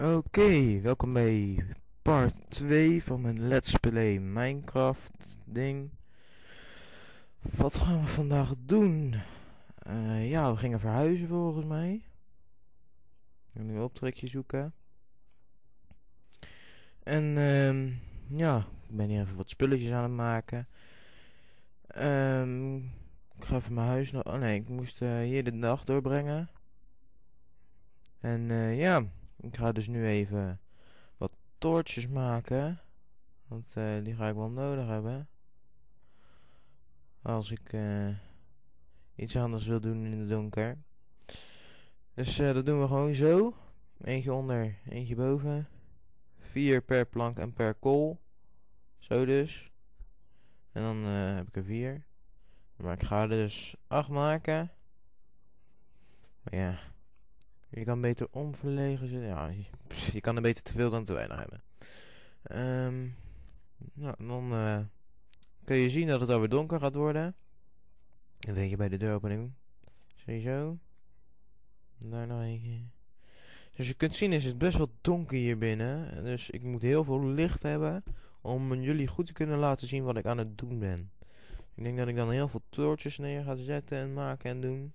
Oké, welkom bij part 2 van mijn Let's Play Minecraft ding. Wat gaan we vandaag doen? Eh, ja, we gingen verhuizen volgens mij. Ik nu een optrekje zoeken. En ehm ja, ik ben hier even wat spulletjes aan het maken. Ehm ik ga even mijn huis nog... Oh nee, ik moest eh, hier de dag doorbrengen. En eh, ja, ik ga dus nu even wat toortjes maken. Want eh, die ga ik wel nodig hebben. Als ik eh, iets anders wil doen in het donker. Dus eh, dat doen we gewoon zo. Eentje onder, eentje boven. Vier per plank en per kool. Zo dus. En dan heb ik er vier. Maar ik ga er dus acht maken. Maar ja. Je kan beter onverlegen zitten. Ja, je, kan er beter te veel dan te weinig hebben. Ehm nou, dan eh, kun je zien dat het alweer donker gaat worden. Dat weet je bij de deuropening. Sowieso. Daar nog eentje. Dus je kunt zien is het best wel donker hier binnen. Dus ik moet heel veel licht hebben. Om jullie goed te kunnen laten zien wat ik aan het doen ben. Ik denk dat ik dan heel veel toortjes neer ga zetten en maken en doen.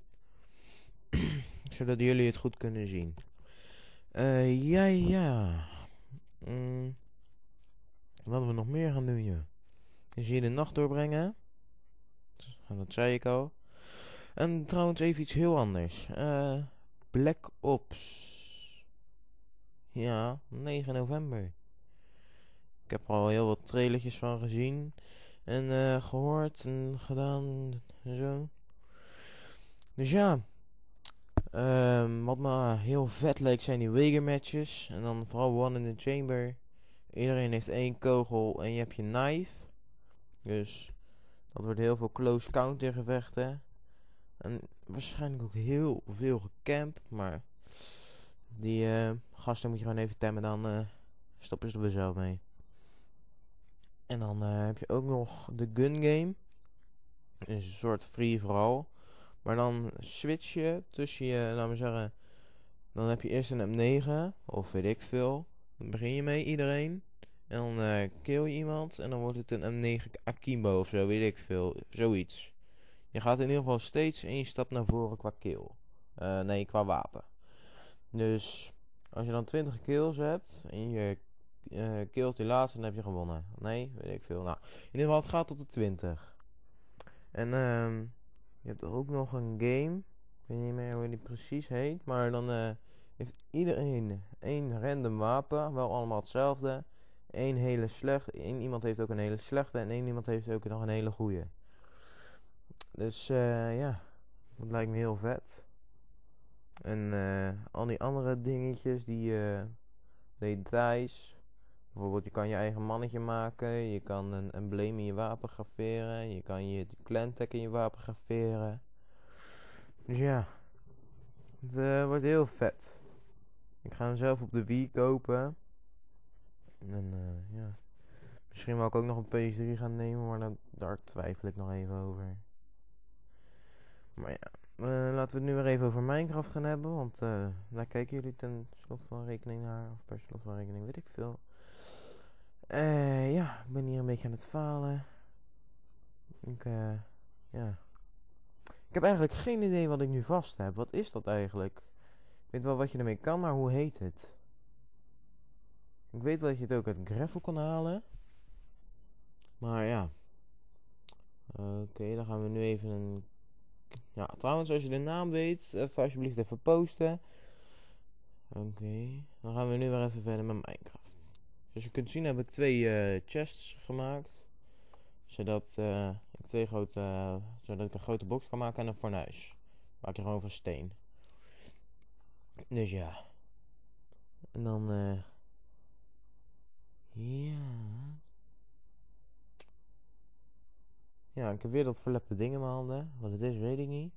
Zodat jullie het goed kunnen zien. Eh, ja, ja. Mm. Wat we nog meer gaan doen. Is hier de nacht doorbrengen. En dat zei ik al. En trouwens even iets heel anders. Eh, Black Ops. Ja, 9 november. Ik heb er al heel wat trailertjes van gezien. En eh, gehoord en gedaan en zo. Dus ja. Ehm, wat me heel vet leek zijn die Wager matches. En dan vooral One in the Chamber. Iedereen heeft één kogel en je hebt je knife. Dus dat wordt heel veel close counter gevechten. En waarschijnlijk ook heel veel gecamp. Maar die eh, gasten moet je gewoon even temmen. Dan eh, stoppen ze er zelf mee. En dan eh, heb je ook nog de gun game. Is een soort free for all. Maar dan switch je tussen je, laten we zeggen. Dan heb je eerst een M9 of weet ik veel. Dan begin je mee iedereen. En dan eh, kill je iemand. En dan wordt het een M9 Akimbo of zo, weet ik veel. Zoiets. Je gaat in ieder geval steeds één stap naar voren qua kill. Eh, nee, qua wapen. Dus als je dan 20 kills hebt en je eh killt die laatste, dan heb je gewonnen. Nee, weet ik veel. Nou, in ieder geval, het gaat tot de 20. En ehm je hebt ook nog een game. Ik weet niet meer hoe die precies heet. Maar dan eh, heeft iedereen één random wapen. Wel allemaal hetzelfde. Eén hele slechte. één iemand heeft ook een hele slechte. En één iemand heeft ook nog een hele goede. Dus eh, ja. Dat lijkt me heel vet. En eh, al die andere dingetjes. Die details. Bijvoorbeeld, je kan je eigen mannetje maken. Je kan een embleem in je wapen graveren. Je kan je clan tag in je wapen graveren. Dus ja. Het eh, wordt heel vet. Ik ga hem zelf op de Wii kopen. En eh, ja. Misschien wil ik ook nog een PS3 gaan nemen. Maar dan, daar twijfel ik nog even over. Maar ja. eh, laten we het nu weer even over Minecraft gaan hebben. Want daar kijken jullie ten slot van rekening naar. Of per slot van rekening, weet ik veel. Eh, ja, ik ben hier een beetje aan het falen. Ik, eh, ja. Ik heb eigenlijk geen idee wat ik nu vast heb. Wat is dat eigenlijk? Ik weet wel wat je ermee kan, maar hoe heet het? Ik weet dat je het ook uit gravel kan halen. Maar ja. Oké, dan gaan we nu even een... Ja, trouwens, als je de naam weet, even alsjeblieft even posten. Oké, dan gaan we nu weer even verder met Minecraft. Zoals je kunt zien heb ik twee eh, chests gemaakt. Zodat, eh, ik twee grote, eh, zodat ik een grote box kan maken en een fornuis. Maak je gewoon van steen. Dus ja. En dan, eh ja. Ja, ik heb weer dat verlepte ding in mijn handen. Wat het is, weet ik niet.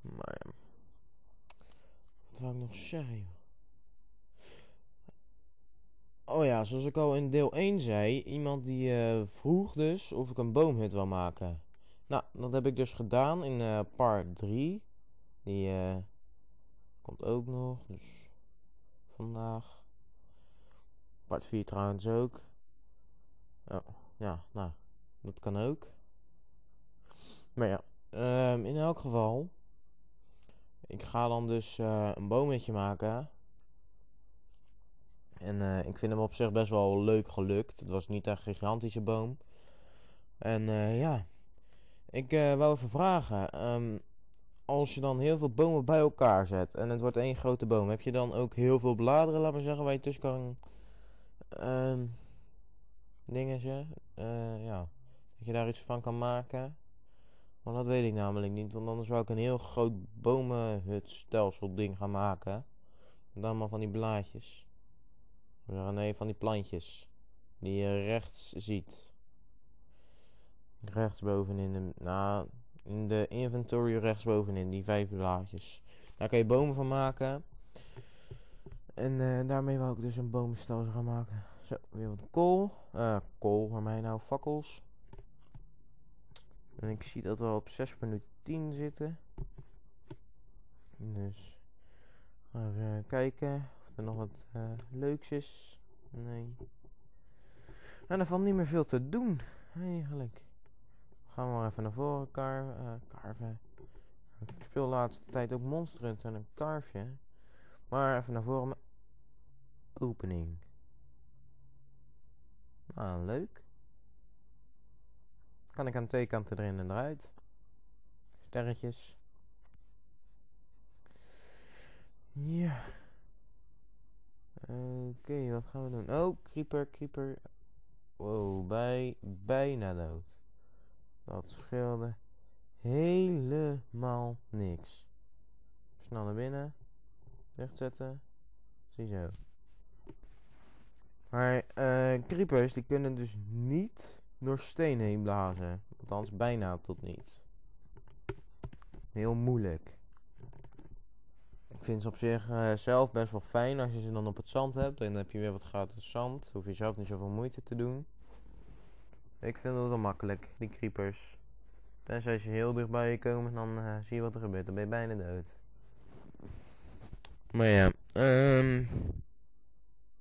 Maar ja. Wat wou ik nog zeggen, joh? Oh ja, zoals ik al in deel 1 zei, iemand die eh, vroeg dus of ik een boomhut wil maken. Nou, dat heb ik dus gedaan in eh, part 3. Die eh, komt ook nog, dus vandaag. Part 4 trouwens ook. Oh, ja, nou, dat kan ook. Maar ja, ehm, in elk geval. Ik ga dan dus een boometje maken. En uh, ik vind hem op zich best wel leuk gelukt. Het was niet echt een gigantische boom. En uh, ja, ik wou even vragen. Um, als je dan heel veel bomen bij elkaar zet en het wordt één grote boom, heb je dan ook heel veel bladeren, laat maar zeggen, waar je tussen kan. Um, dingetje. Uh, ja. Dat je daar iets van kan maken. Maar dat weet ik namelijk niet, want anders zou ik een heel groot bomenhutstelsel ding gaan maken. dan maar van die blaadjes. Nee, van die plantjes. Die je rechts ziet. Rechtsbovenin de. Nou, in de inventory rechtsbovenin, die vijf blaadjes. Daar kan je bomen van maken. En uh, daarmee wou ik dus een bomenstelsel gaan maken. Zo, weer wat kool. Uh, kool, waar mij nou fakkels. En ik zie dat we op 6.10 zitten. Dus even kijken er nog wat uh, leuks is. Nee. En er valt niet meer veel te doen, eigenlijk. Gaan we maar even naar voren kar uh, karven. Ik speel de laatste tijd ook Monster en een karfje. Maar even naar voren opening. Nou, leuk. Kan ik aan twee kanten erin en eruit. Sterretjes. Ja. Oké, wat gaan we doen? Oh, creeper, creeper. Wow, bij, bijna dood. Dat scheelde helemaal niks. Snel naar binnen. Rechtzetten. Ziezo. Maar uh, creepers die kunnen dus niet door steen heen blazen. Althans bijna tot niet. Heel moeilijk. Ik vind ze op zich uh, zelf best wel fijn als je ze dan op het zand hebt. Dan heb je weer wat gratis zand. Hoef je zelf niet zoveel moeite te doen. Ik vind het wel makkelijk, die creepers. Tenzij als je heel dichtbij je komen, dan uh, zie je wat er gebeurt. Dan ben je bijna dood. Maar ja, um,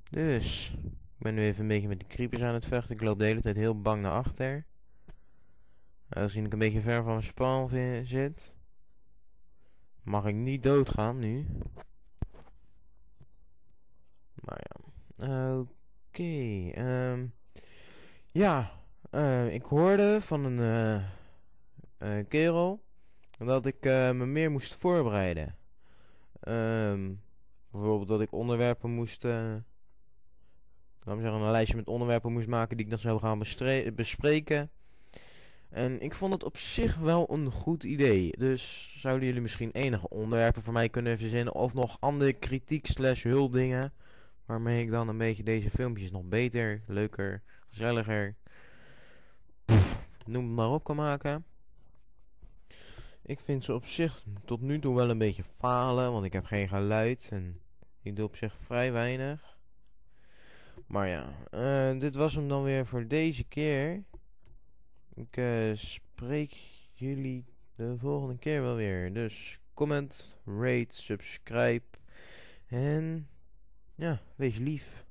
dus. Ik ben nu even een beetje met de creepers aan het vechten. Ik loop de hele tijd heel bang naar achter. Aangezien ik een beetje ver van mijn spawn zit. Mag ik niet doodgaan nu. Maar ja. Oké. Um, ja. Uh, ik hoorde van een uh, kerel. Dat ik me meer moest voorbereiden. Um, bijvoorbeeld dat ik onderwerpen moest laat zeggen, een lijstje met onderwerpen moest maken die ik dan zou gaan bespreken. En ik vond het op zich wel een goed idee. Dus zouden jullie misschien enige onderwerpen voor mij kunnen verzinnen? Of nog andere kritiek slash huldingen. Waarmee ik dan een beetje deze filmpjes nog beter, leuker, gezelliger. noem het maar op kan maken. Ik vind ze op zich tot nu toe wel een beetje falen. Want ik heb geen geluid. En ik doe op zich vrij weinig. Maar ja, uh, dit was hem dan weer voor deze keer. Ik uh, spreek jullie de volgende keer wel weer. Dus comment, rate, subscribe. En ja, wees lief.